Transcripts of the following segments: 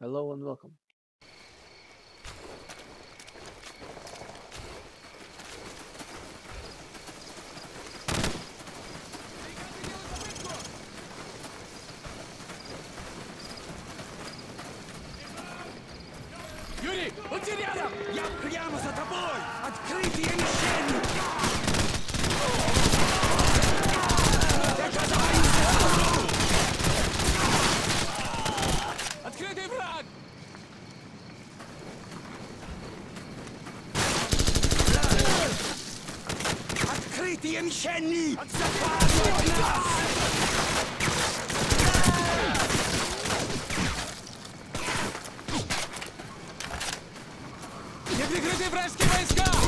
Hello and welcome. Tiemsieni! Zapadło nas! Не прикрыты вражеские войска!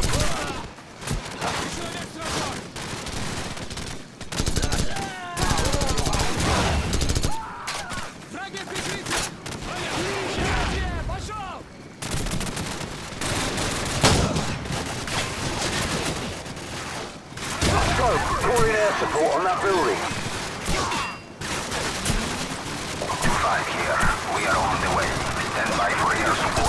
5 here. We are on the way. Stand by for your support.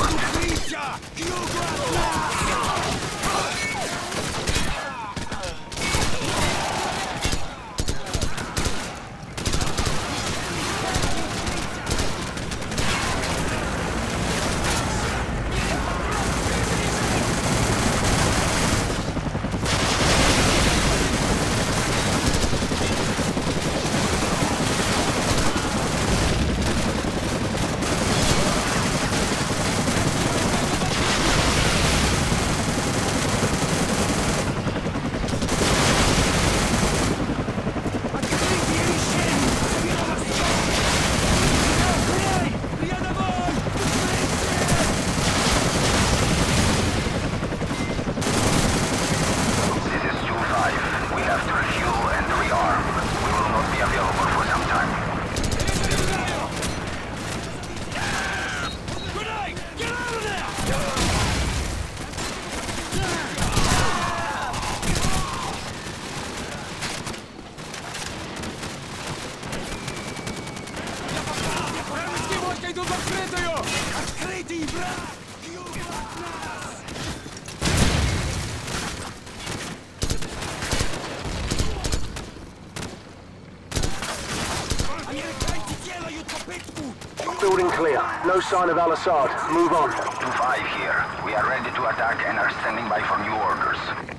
Building clear. No sign of Al-Assad. Move on. 2-5 here. We are ready to attack and are standing by for new orders.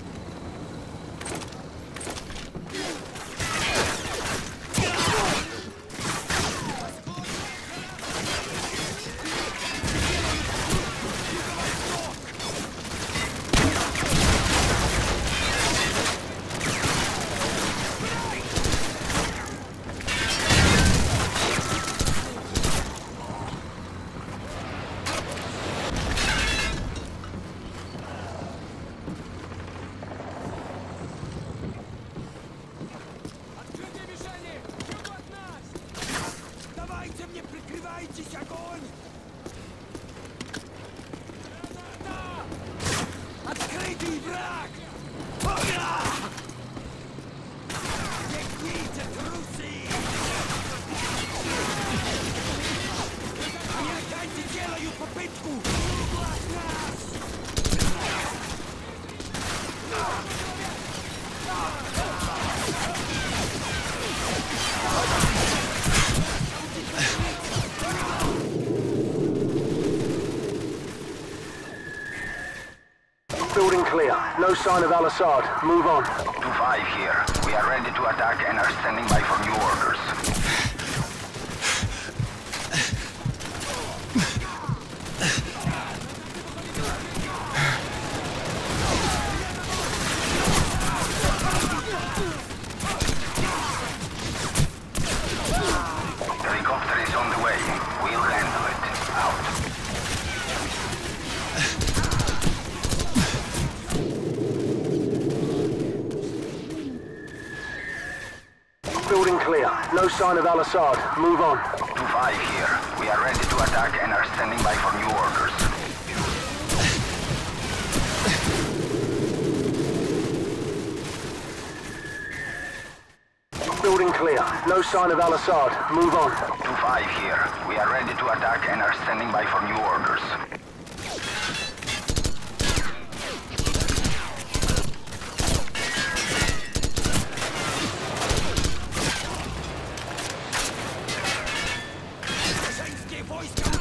No sign of Al-Assad. Move on. 2-5 here. We are ready to attack and are standing by for new orders. Building clear. No sign of Al-Assad. Move on. 2-5 here. We are ready to attack and are standing by for new orders. Building clear. No sign of Al-Assad. Move on. 2-5 here. We are ready to attack and are standing by for new orders.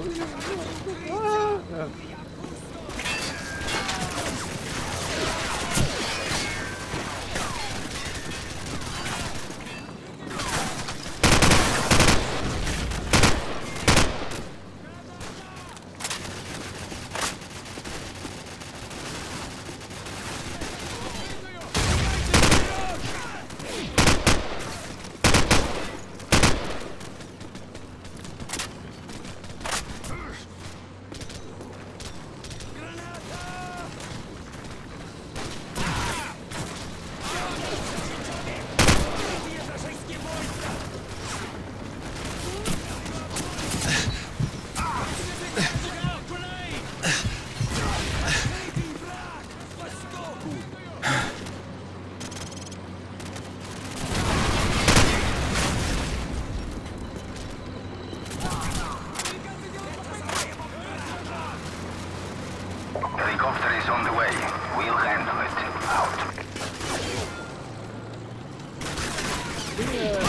Oh, yeah. Yeah.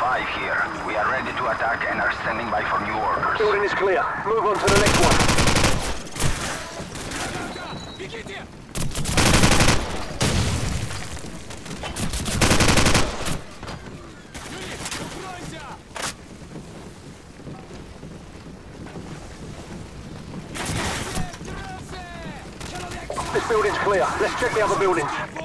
Five here. We are ready to attack and are standing by for new orders. Building is clear. Move on to the This building's clear. Let's check the other buildings.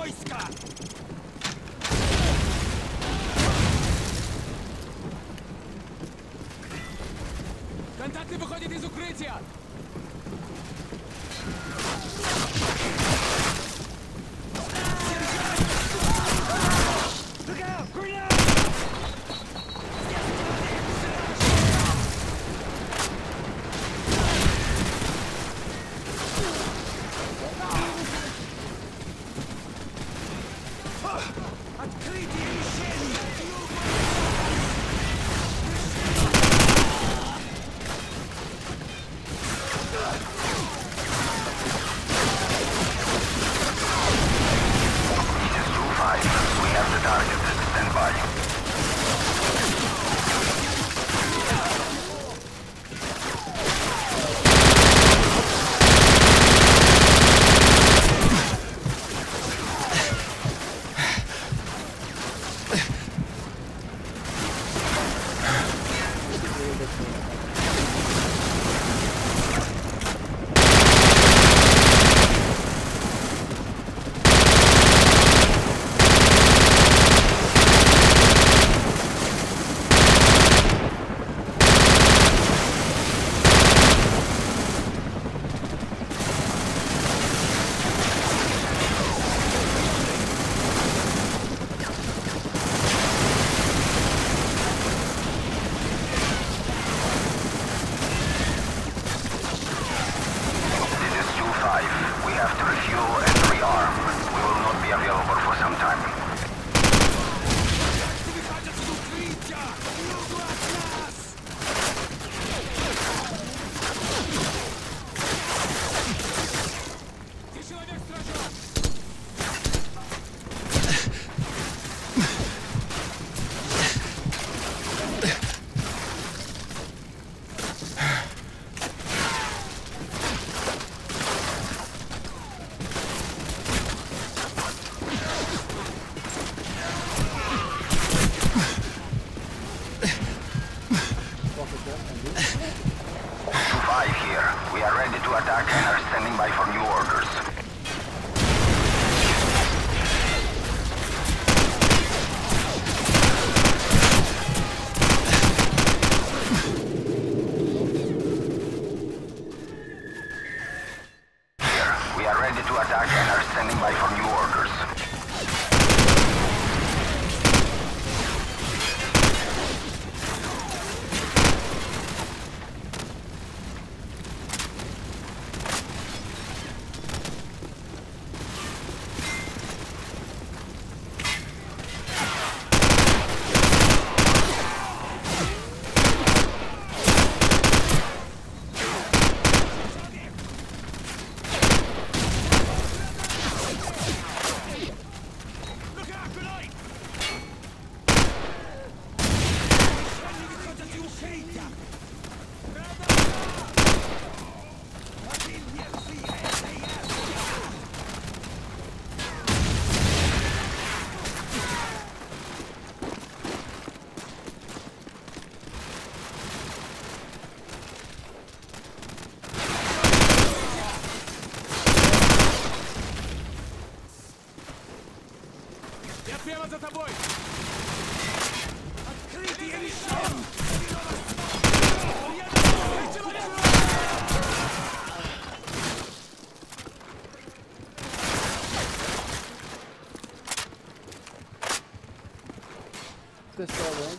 this building.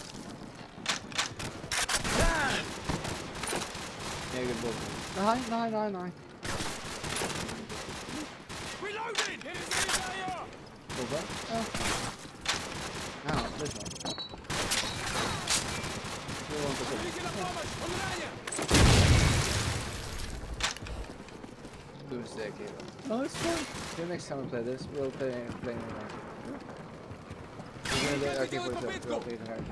Yeah, good building. Nine, nine, nine, nine. Reloading! It is in fire! Over. Oh. Now, this one. This one's a big one. Lose that game. Oh, it's fun. The next time we play this, we'll play, play anyway We're gonna do okay, for sure. We'll play the hard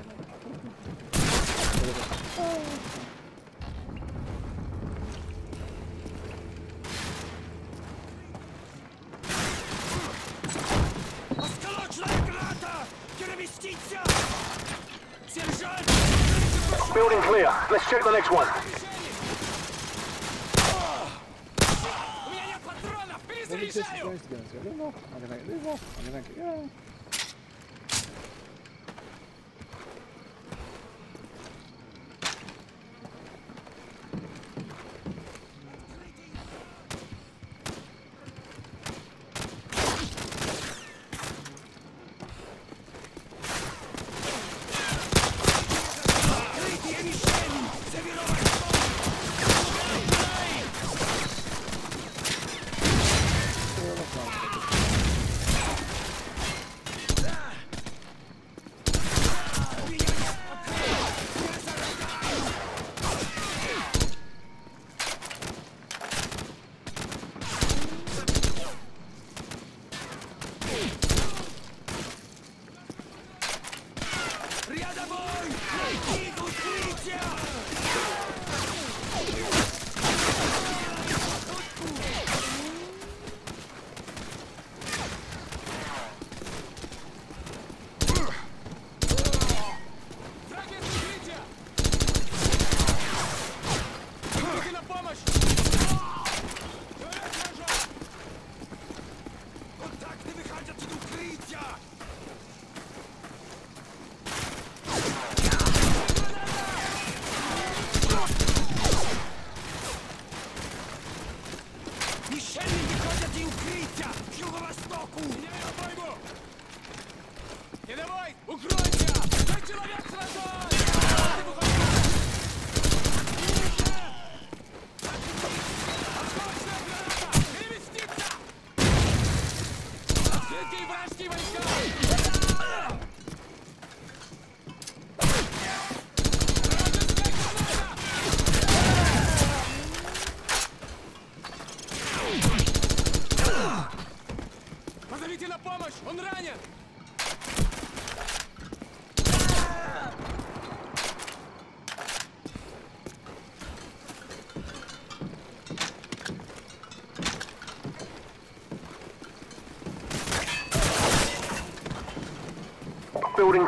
Осколочная граната! Переместиться! Сержант! Building clear. Let's check the next one. У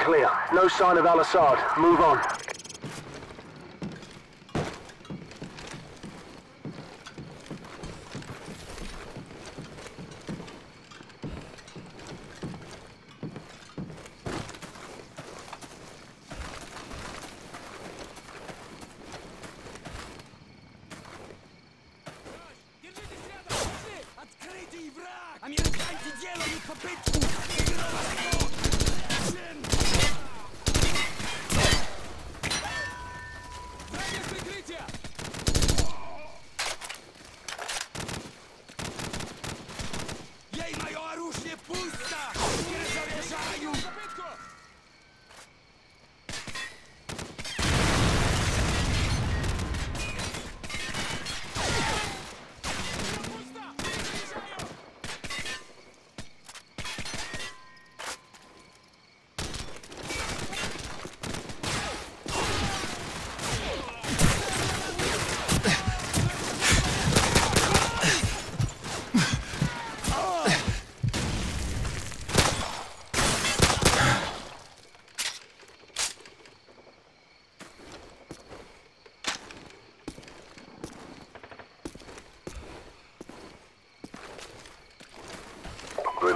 Clear. No sign of Al-Assad. Move on.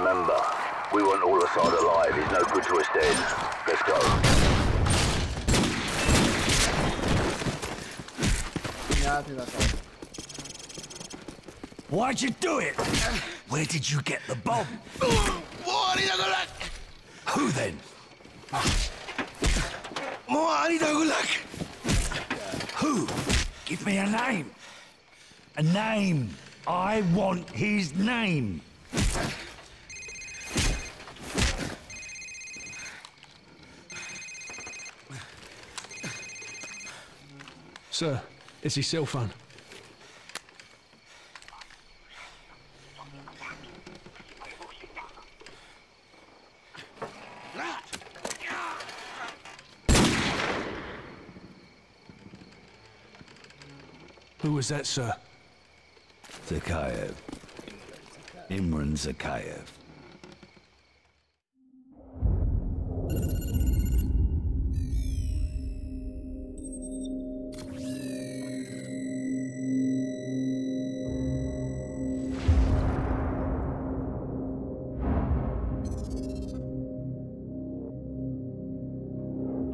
Remember, we want Al-Assad alive. He's no good to us dead. Let's go. Ja, ty na to. Why'd you do it? Where did you get the bomb? Who then? Who? Give me a name. A name. I want his name. Sir, it's his cell phone. Who was that, sir? Zakayev. Imran Zakayev.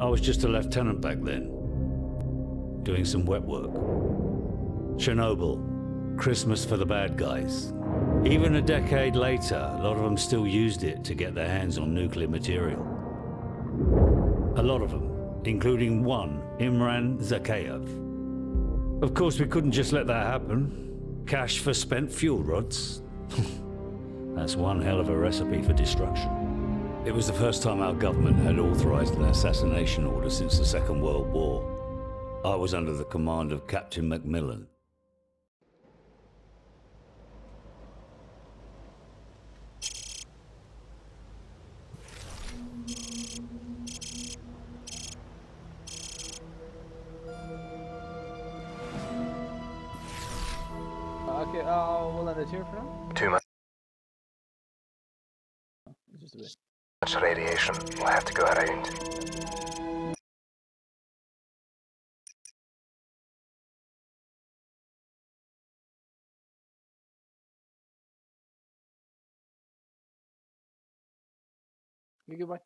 Was just a lieutenant back then, doing some wet work. Chernobyl, Christmas for the bad guys. Even a decade later, a lot of them still used it to get their hands on nuclear material. A lot of them, including one, Imran Zakayev. Of course, we couldn't just let that happen. Cash for spent fuel rods. That's one hell of a recipe for destruction. It was the first time our government had authorized an assassination order since the Second World War. I was under the command of Captain Macmillan. Okay, uh, we'll end it here for now. Bit. radiation. We'll have to go around. Okay, goodbye.